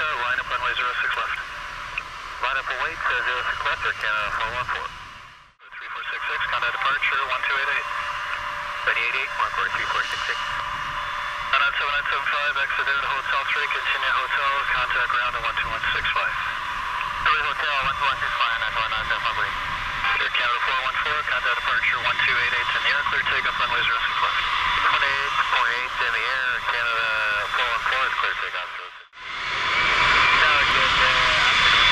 tower, line up runway 06 left. Line up await, uh, 06 left, Air Canada 414. 3466, contact departure 1288. 2088, Mark 3466. 7975, exit there to Hotel 3, continue hotel, contact ground at 12165. Three Hotel, 12165, that's 1975, Air Canada 414, contact departure 1288 in the air, clear takeoff runway 06 left. 28.8 in the air, Canada 414 is clear takeoff. Tower, good uh, afternoon,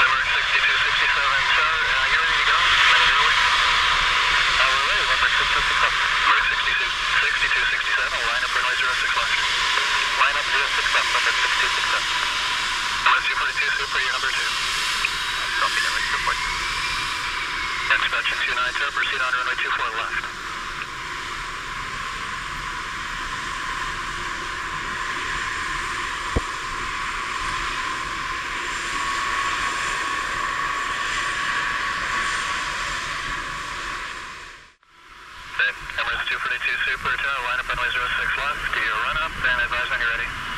Number 6267, sir, uh, you ready to go? Minute early? Uh, we're ready, number 6267. Number 6267, line up runway 06 left. Line up 06 left, number 6267. Number 242, super, you're number 2. Copy, number 242. Inspection 29, sir, proceed on runway 24 left. Okay, Emirates 242 Super Tower, line up runway 06 left. Do your run up and advise when you're ready.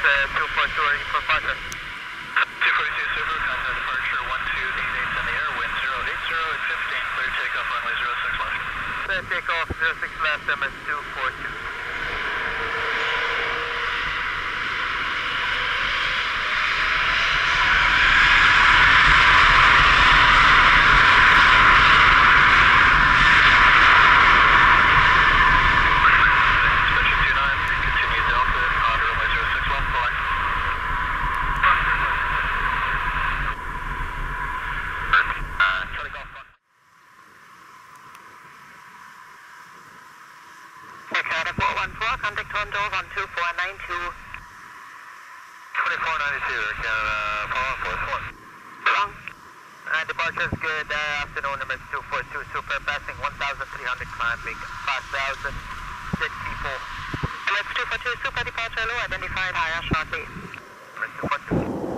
takeoff runway 06 left. Uh, take off 06 left, Emirates 242. Inspection 29, continue Delta on runway 06 left, bye. Uh, cutting off. Canada 414, contact 12492. 2492, Air Canada, follow on Wrong. Uh, departure is good. Uh, afternoon, Emirates 242 Super, passing 1,300 climbing 5,000 six people. Emirates 242 Super, departure low, identified higher shortly. Emirates 242.